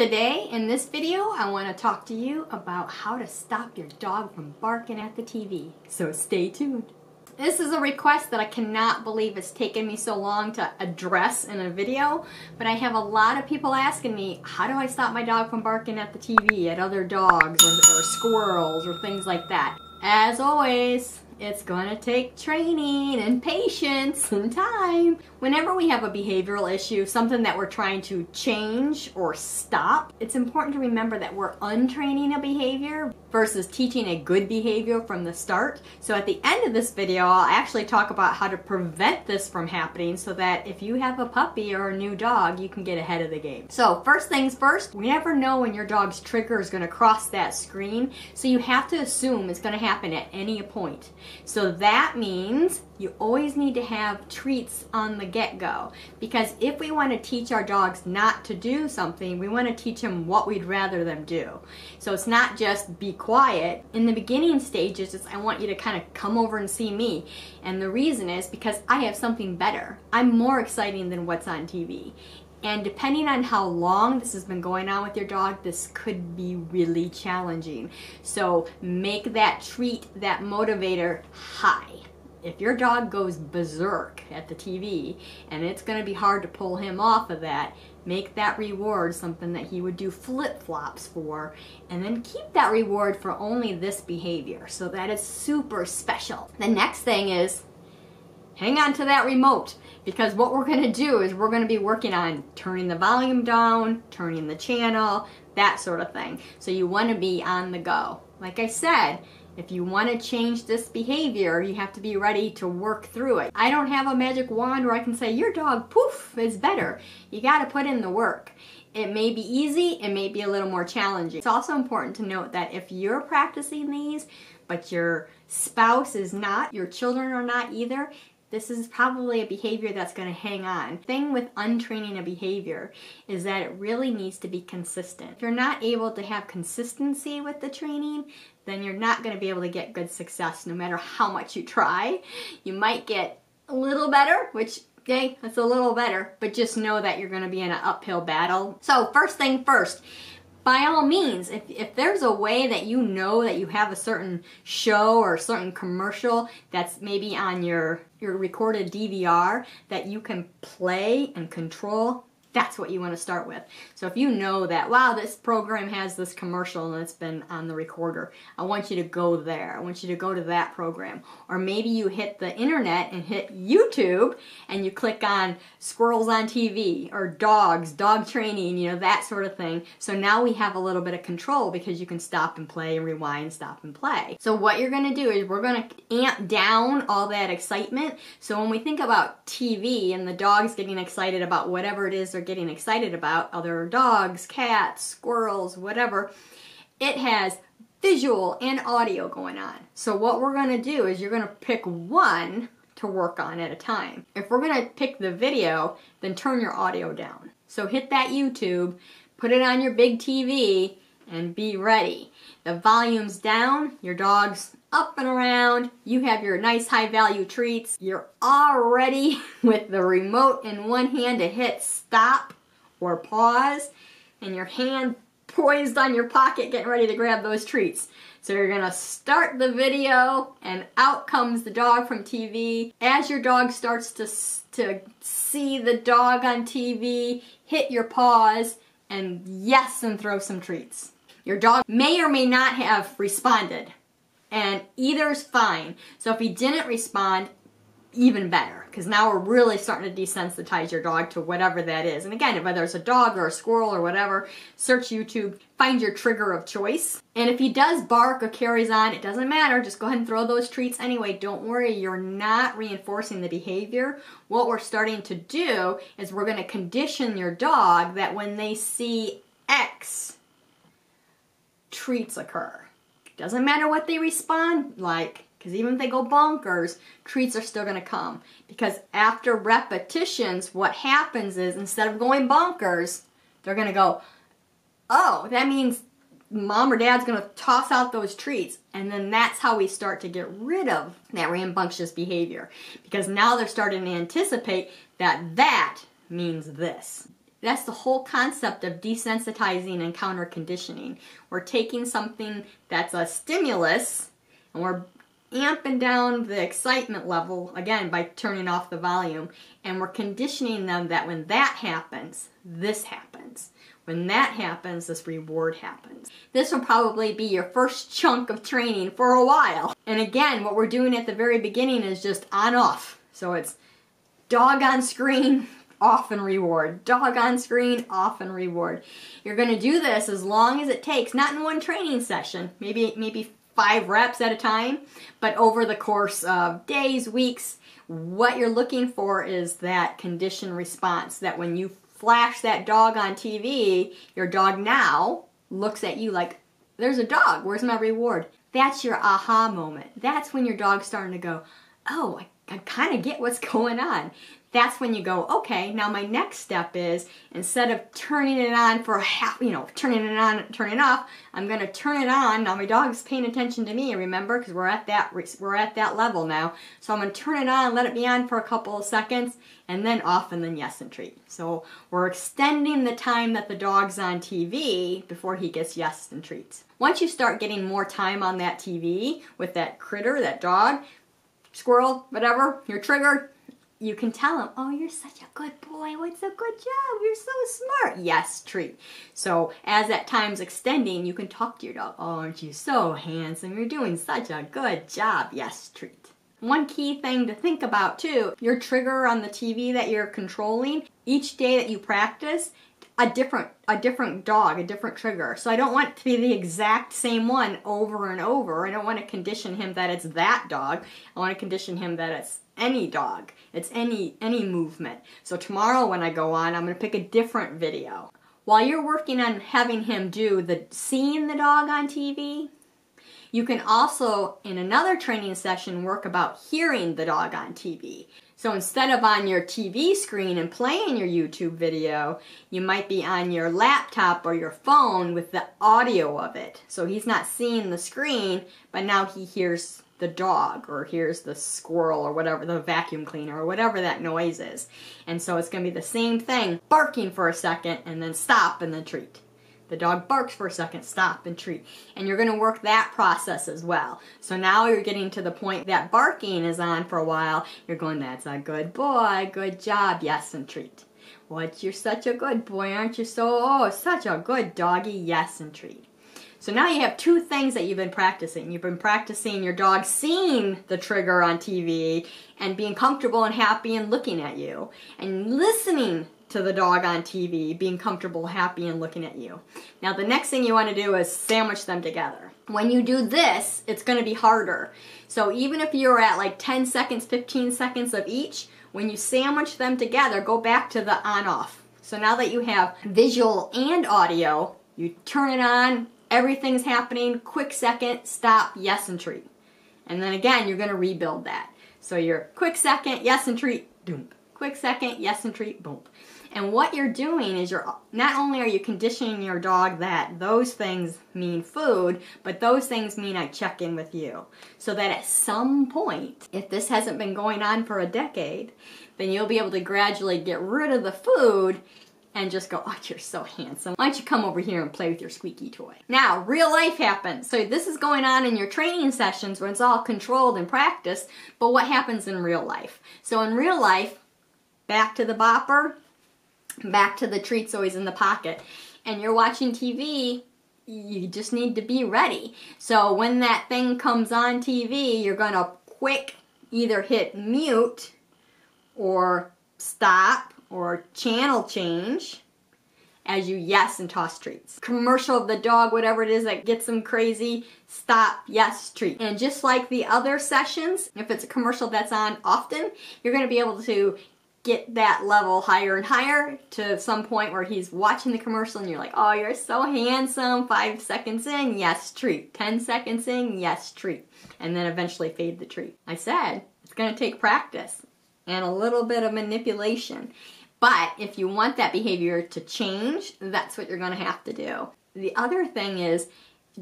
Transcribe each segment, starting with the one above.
Today, in this video, I want to talk to you about how to stop your dog from barking at the TV. So stay tuned. This is a request that I cannot believe it's taken me so long to address in a video, but I have a lot of people asking me, how do I stop my dog from barking at the TV, at other dogs, or, or squirrels, or things like that. As always, it's gonna take training and patience and time. Whenever we have a behavioral issue, something that we're trying to change or stop, it's important to remember that we're untraining a behavior versus teaching a good behavior from the start. So at the end of this video, I'll actually talk about how to prevent this from happening so that if you have a puppy or a new dog, you can get ahead of the game. So first things first, we never know when your dog's trigger is gonna cross that screen, so you have to assume it's gonna happen at any point. So that means you always need to have treats on the get-go because if we want to teach our dogs not to do something, we want to teach them what we'd rather them do. So it's not just be quiet. In the beginning stages, it's I want you to kind of come over and see me. And the reason is because I have something better. I'm more exciting than what's on TV. And depending on how long this has been going on with your dog, this could be really challenging. So make that treat, that motivator high. If your dog goes berserk at the TV and it's going to be hard to pull him off of that, make that reward something that he would do flip-flops for and then keep that reward for only this behavior. So that is super special. The next thing is hang on to that remote because what we're going to do is we're going to be working on turning the volume down, turning the channel, that sort of thing. So you want to be on the go. Like I said, if you want to change this behavior, you have to be ready to work through it. I don't have a magic wand where I can say, your dog, poof, is better. You got to put in the work. It may be easy, it may be a little more challenging. It's also important to note that if you're practicing these, but your spouse is not, your children are not either, this is probably a behavior that's going to hang on. Thing with untraining a behavior is that it really needs to be consistent. If you're not able to have consistency with the training, then you're not going to be able to get good success no matter how much you try. You might get a little better, which okay, that's a little better, but just know that you're going to be in an uphill battle. So first thing first, by all means, if, if there's a way that you know that you have a certain show or certain commercial that's maybe on your, your recorded DVR that you can play and control, that's what you want to start with. So if you know that, wow, this program has this commercial and it's been on the recorder, I want you to go there. I want you to go to that program. Or maybe you hit the internet and hit YouTube and you click on squirrels on TV or dogs, dog training, you know, that sort of thing. So now we have a little bit of control because you can stop and play and rewind, stop and play. So what you're going to do is we're going to amp down all that excitement. So when we think about TV and the dogs getting excited about whatever it is are getting excited about, other dogs, cats, squirrels, whatever, it has visual and audio going on. So what we're to do is you're to pick one to work on at a time. If we're to pick the video, then turn your audio down. So hit that YouTube, put it on your big TV, and be ready. The volume's down, your dog's up and around, you have your nice high value treats, you're all ready with the remote in one hand to hit stop or pause, and your hand poised on your pocket getting ready to grab those treats. So you're gonna start the video and out comes the dog from TV. As your dog starts to, to see the dog on TV, hit your pause and yes and throw some treats. Your dog may or may not have responded and either is fine. So if he didn't respond, even better because now we're really starting to desensitize your dog to whatever that is. And again, whether it's a dog or a squirrel or whatever, search YouTube, find your trigger of choice. And if he does bark or carries on, it doesn't matter. Just go ahead and throw those treats anyway. Don't worry, you're not reinforcing the behavior. What we're starting to do is we're going to condition your dog that when they see X, treats occur. Doesn't matter what they respond like, because even if they go bonkers, treats are still going to come. Because after repetitions, what happens is instead of going bonkers, they're going to go, oh, that means mom or dad's going to toss out those treats. And then that's how we start to get rid of that rambunctious behavior. Because now they're starting to anticipate that that means this. That's the whole concept of desensitizing and counter conditioning. We're taking something that's a stimulus and we're amping down the excitement level again by turning off the volume and we're conditioning them that when that happens this happens. When that happens this reward happens. This will probably be your first chunk of training for a while. And again what we're doing at the very beginning is just on off. So it's dog on screen off and reward dog on screen off and reward you're to do this as long as it takes not in one training session maybe maybe five reps at a time, but over the course of days, weeks, what you're looking for is that condition response that when you flash that dog on TV, your dog now looks at you like, there's a dog, where's my reward? That's your aha moment. That's when your dog's starting to go, oh, I, I kind of get what's going on that's when you go, okay, now my next step is instead of turning it on for a half, you know, turning it on, turning it off, I'm going to turn it on. Now my dog's paying attention to me, remember, because we're at that we're at that level now. So I'm going to turn it on, let it be on for a couple of seconds, and then off, and then yes and treat. So we're extending the time that the dog's on TV before he gets yes and treats. Once you start getting more time on that TV with that critter, that dog, squirrel, whatever, you're triggered, you can tell him, oh, you're such a good boy. What's a good job? You're so smart. Yes, treat. So as that time's extending, you can talk to your dog. Oh, aren't you so handsome? You're doing such a good job. Yes, treat. One key thing to think about too, your trigger on the TV that you're controlling, each day that you practice, a different a different dog, a different trigger. So I don't want to be the exact same one over and over. I don't want to condition him that it's that dog. I want to condition him that it's any dog. It's any any movement. So tomorrow when I go on, I'm going to pick a different video. While you're working on having him do the seeing the dog on TV, you can also in another training session work about hearing the dog on TV. So instead of on your TV screen and playing your YouTube video, you might be on your laptop or your phone with the audio of it. So he's not seeing the screen, but now he hears the dog or hears the squirrel or whatever, the vacuum cleaner or whatever that noise is. And so it's going to be the same thing, barking for a second and then stop and then treat. The dog barks for a second, stop and treat. And you're going to work that process as well. So now you're getting to the point that barking is on for a while. You're going, that's a good boy, good job, yes, and treat. What, you're such a good boy, aren't you? So, oh, such a good doggy, yes, and treat. So now you have two things that you've been practicing. You've been practicing your dog seeing the trigger on TV and being comfortable and happy and looking at you, and listening to the dog on TV, being comfortable, happy, and looking at you. Now, the next thing you want to do is sandwich them together. When you do this, it's going to be harder. So, even if you're at like 10 seconds, 15 seconds of each, when you sandwich them together, go back to the on off. So, now that you have visual and audio, you turn it on, everything's happening, quick second, stop, yes and treat. And then again, you're going to rebuild that. So you're quick second, yes and treat, boom. Quick second, yes and treat, boom. And what you're doing is you're not only are you conditioning your dog that those things mean food, but those things mean I check in with you. So that at some point, if this hasn't been going on for a decade, then you'll be able to gradually get rid of the food and just go, oh, you're so handsome. Why don't you come over here and play with your squeaky toy? Now, real life happens. So this is going on in your training sessions where it's all controlled and practiced, but what happens in real life? So in real life, back to the bopper, back to the treats always in the pocket, and you're watching TV, you just need to be ready. So when that thing comes on TV, you're gonna quick either hit mute or stop or channel change as you yes and toss treats. Commercial of the dog, whatever it is that gets them crazy, stop, yes, treat. And just like the other sessions, if it's a commercial that's on often, you're gonna be able to get that level higher and higher to some point where he's watching the commercial and you're like, oh, you're so handsome. Five seconds in, yes, treat. Ten seconds in, yes, treat. And then eventually fade the treat. I said, it's gonna take practice and a little bit of manipulation. But if you want that behavior to change, that's what you're going to have to do. The other thing is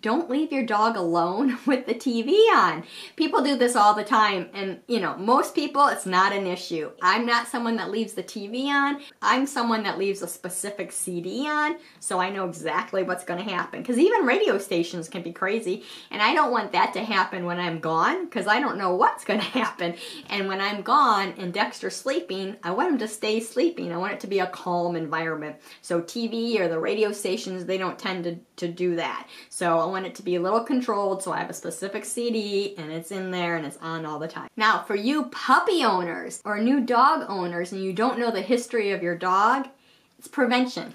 don't leave your dog alone with the TV on. People do this all the time and you know, most people it's not an issue. I'm not someone that leaves the TV on. I'm someone that leaves a specific CD on so I know exactly what's going to happen cuz even radio stations can be crazy and I don't want that to happen when I'm gone cuz I don't know what's going to happen. And when I'm gone and Dexter's sleeping, I want him to stay sleeping. I want it to be a calm environment. So TV or the radio stations, they don't tend to to do that. So I want it to be a little controlled so I have a specific CD and it's in there and it's on all the time. Now for you puppy owners or new dog owners and you don't know the history of your dog, it's prevention.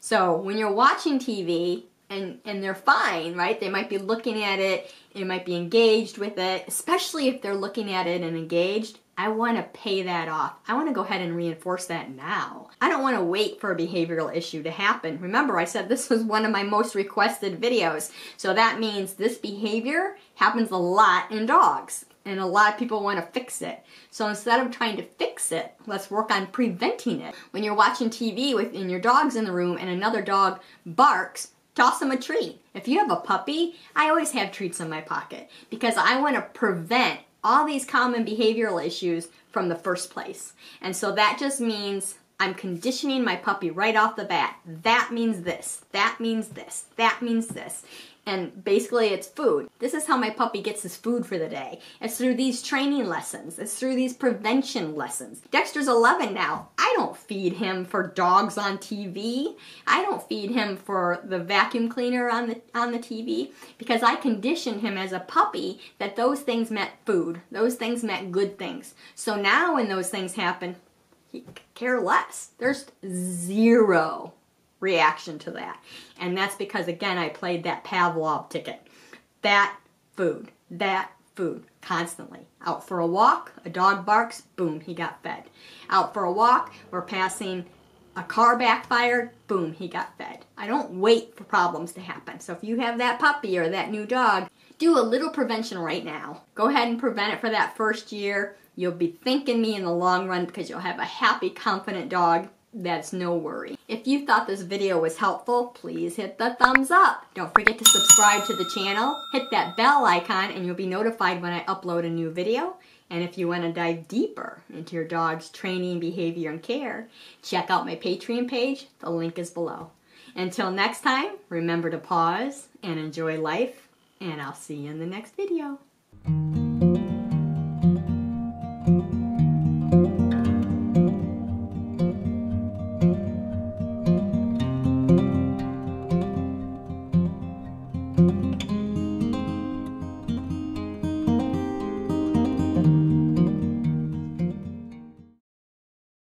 So when you're watching TV and, and they're fine, right? They might be looking at it, they might be engaged with it, especially if they're looking at it and engaged. I want to pay that off. I want to go ahead and reinforce that now. I don't want to wait for a behavioral issue to happen. Remember, I said this was one of my most requested videos. So that means this behavior happens a lot in dogs. And a lot of people want to fix it. So instead of trying to fix it, let's work on preventing it. When you're watching TV with and your dog's in the room and another dog barks, toss them a treat. If you have a puppy, I always have treats in my pocket because I want to prevent all these common behavioral issues from the first place. And so that just means I'm conditioning my puppy right off the bat. That means this, that means this, that means this and basically it's food. This is how my puppy gets his food for the day. It's through these training lessons. It's through these prevention lessons. Dexter's 11 now. I don't feed him for dogs on TV. I don't feed him for the vacuum cleaner on the on the TV because I conditioned him as a puppy that those things meant food. Those things meant good things. So now when those things happen, he care less. There's zero reaction to that. And that's because, again, I played that Pavlov ticket. That food, that food, constantly. Out for a walk, a dog barks, boom, he got fed. Out for a walk, we're passing a car backfired, boom, he got fed. I don't wait for problems to happen. So if you have that puppy or that new dog, do a little prevention right now. Go ahead and prevent it for that first year. You'll be thanking me in the long run because you'll have a happy, confident dog that's no worry. If you thought this video was helpful, please hit the thumbs up. Don't forget to subscribe to the channel, hit that bell icon, and you'll be notified when I upload a new video. And if you want to dive deeper into your dog's training, behavior, and care, check out my Patreon page. The link is below. Until next time, remember to pause and enjoy life, and I'll see you in the next video.